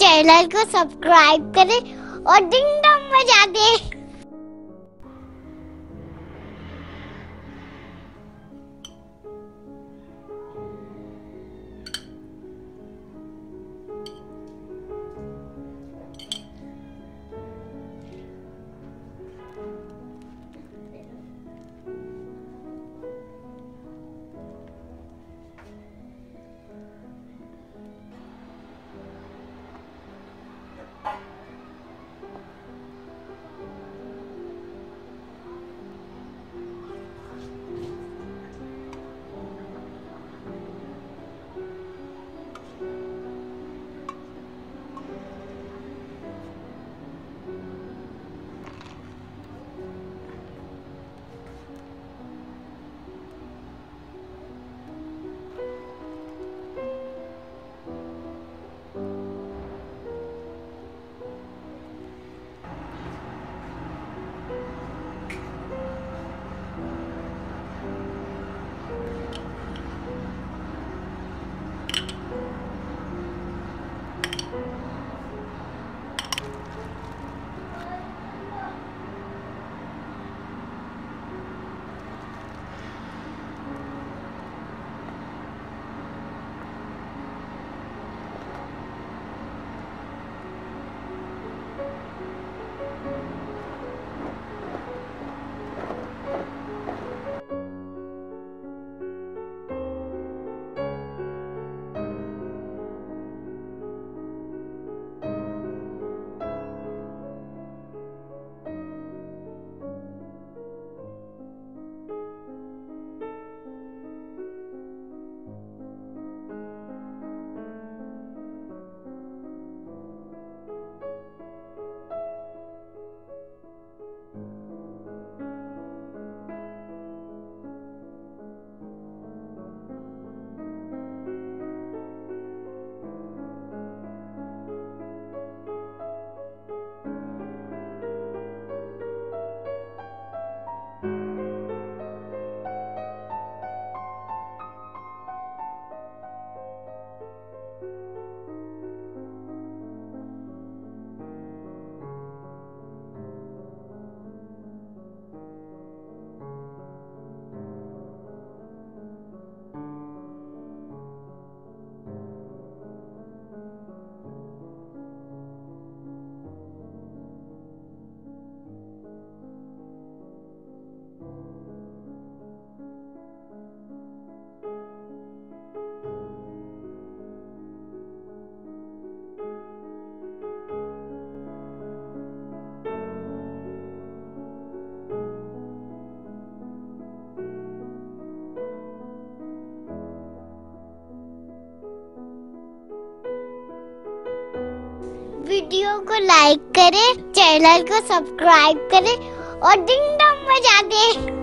Channel को subscribe करें और डिंग डॉम बजा दें। वीडियो को लाइक करें चैनल को सब्सक्राइब करें और डिंग डोंग बजा दें।